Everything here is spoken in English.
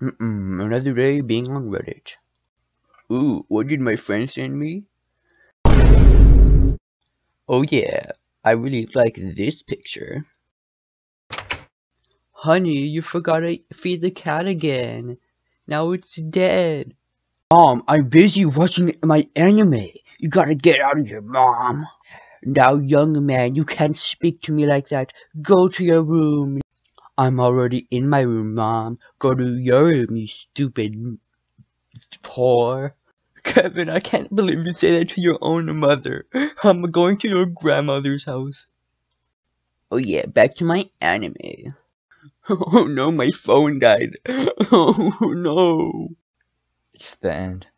Mm-mm, another day being on Reddit. Ooh, what did my friend send me? Oh yeah, I really like this picture. Honey, you forgot to feed the cat again. Now it's dead. Mom, I'm busy watching my anime. You gotta get out of here, Mom. Now, young man, you can't speak to me like that. Go to your room. I'm already in my room, Mom. Go to your room, you stupid whore. Kevin, I can't believe you say that to your own mother. I'm going to your grandmother's house. Oh yeah, back to my anime. Oh no, my phone died. Oh no. It's the end.